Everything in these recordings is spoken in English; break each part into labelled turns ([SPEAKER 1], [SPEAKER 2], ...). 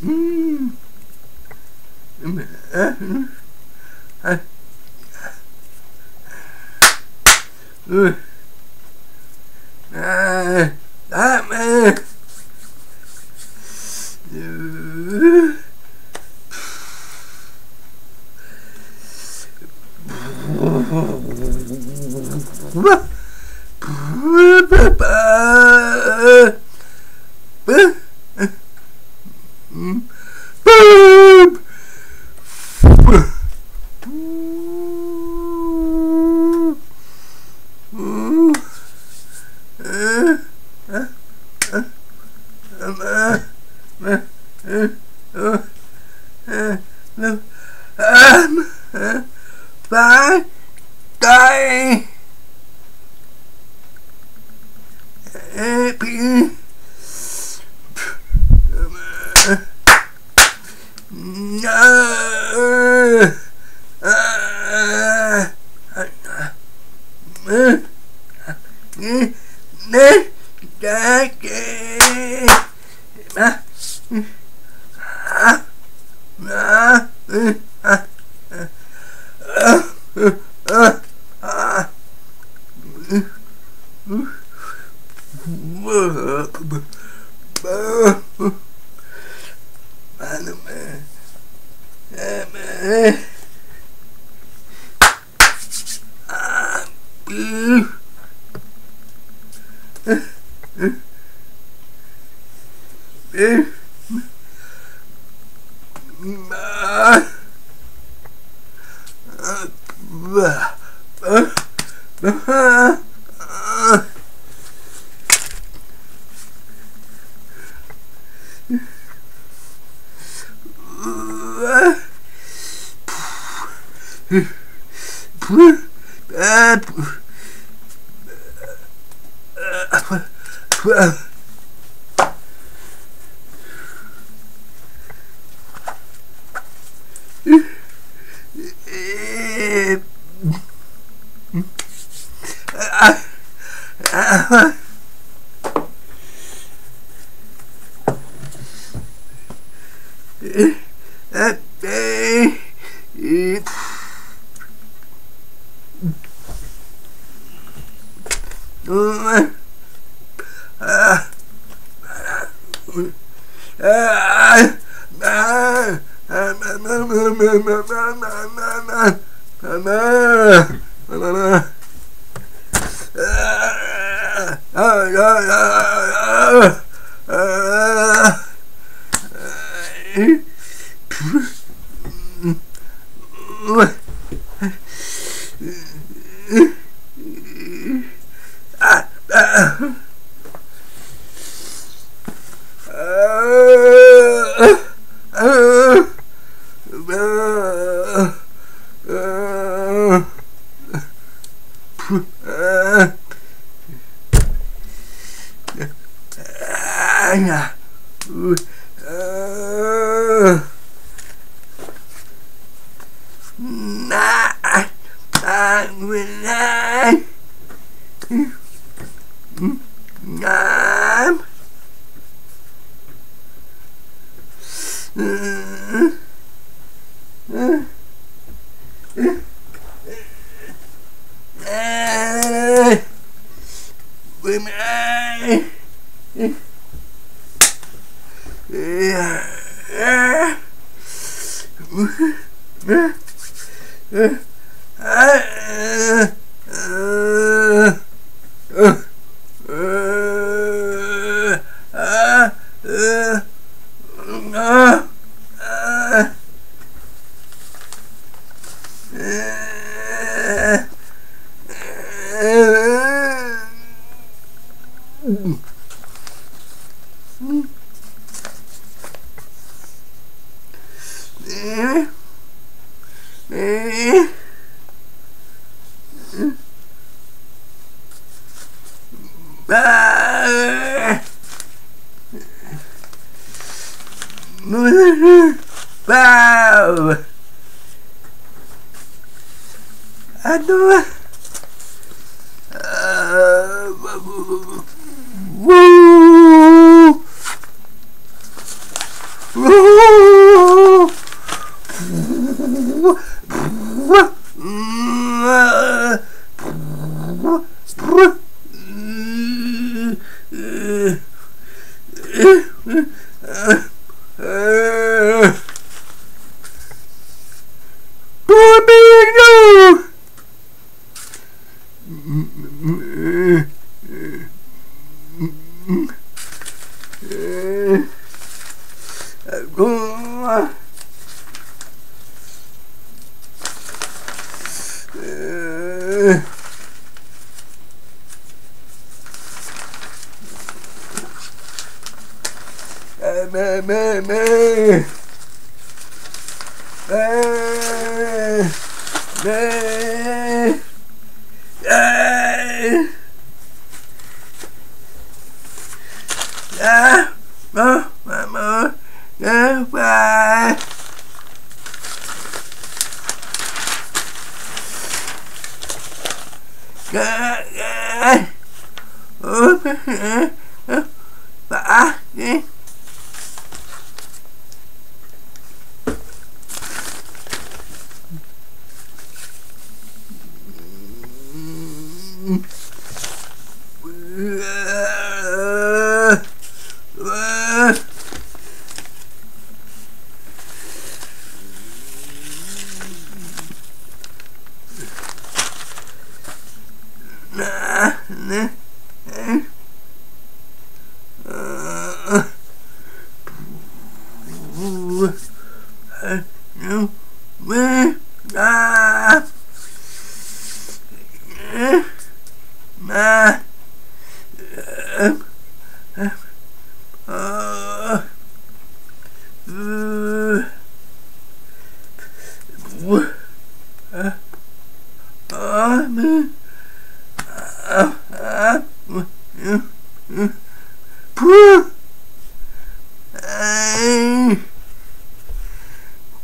[SPEAKER 1] 으 Bye. Die. Happy. No. Uh. Ah Mm-hmm. anh à na na nguyên anh nam Ah! Wow! Ugh. man, man. Man. Man. Yeah. Yeah. Mama. Mama. Yeah. Bye. Yeah. Yeah. Oh, yeah. Bye. Yeah. 음, 아, 음, 아, 음, 아, 으, 우, 아, 아, 네, 아, 아, 음, 음, 음, 푸, 아.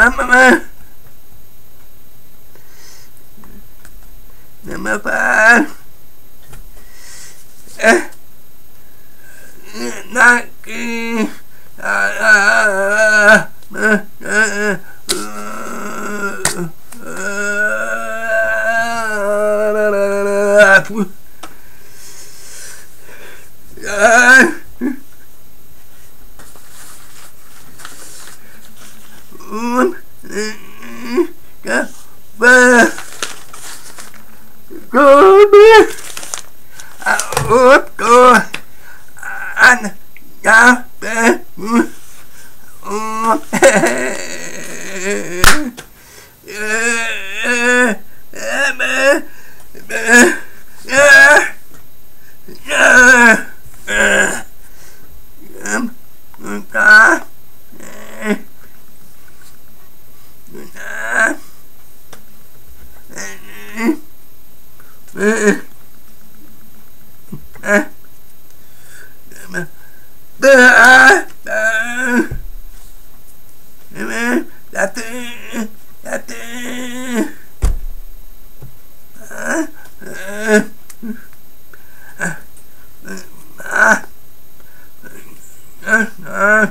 [SPEAKER 1] I'm a man. not Uh, Mm-hmm. à, để mà để à, à, để mà đã tư đã tư à, à, à, à, à, à, à.